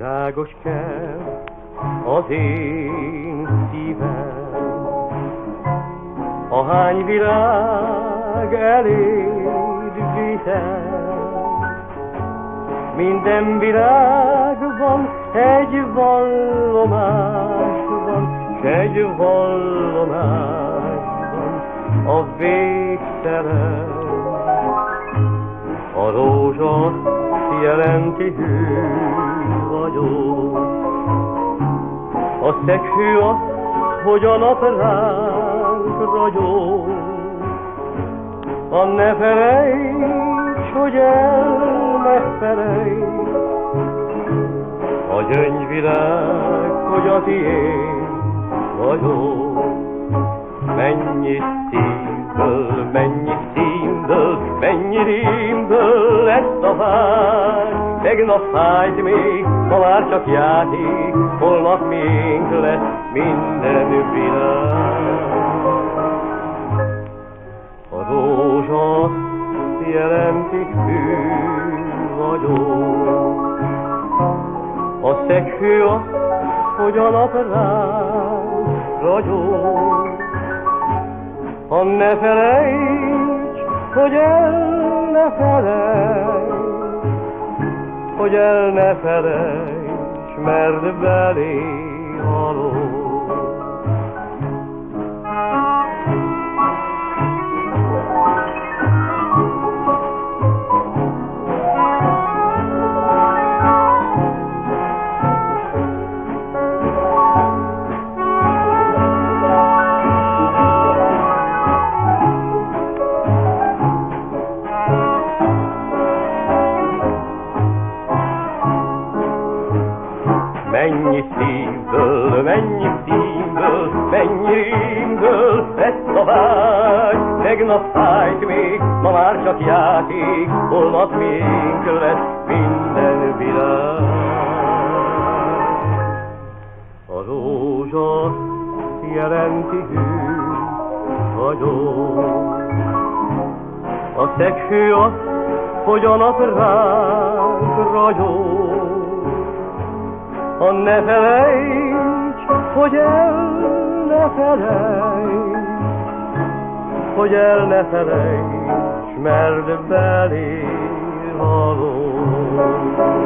Virágos kell az én szívem, ahány virág eléd viszem. Minden virágban egy vallomásban, egy vallomásban a végtelen. A rózsa jelenti hű vagyok, a szegfű az, hogy a nap ránk ragyog. A ne felejts, hogy el ne felejts, a gyöngyvilág, hogy a tiéd vagyok. Mennyi szívből, mennyi színből, mennyi rímből ezt a vágy. Tegnap fájt még, ma már csak játék, holnap miénk lesz minden világ. A rózsa jelenti hű vagyok, a szegfő az, hogy a nap ránk ragyog. Ha ne felejts, hogy el ne felejts, hogy el ne felejts, mert belé halok. Szívből, mennyi szívből, mennyi rímből ezt a vágy. Tegnap fájt még, ma már csak játék, holnap miénk lesz minden világ. A rózsa jelenti hű vagyok, a szegfő az, hogy a nap ránk ragyog. Ha ne felejts, hogy el ne felejts, hogy el ne felejts, mert belé halok.